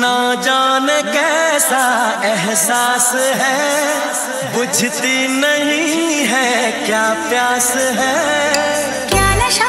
ना जाने कैसा एहसास है। बुझती नहीं है क्या प्यास है। क्या नशा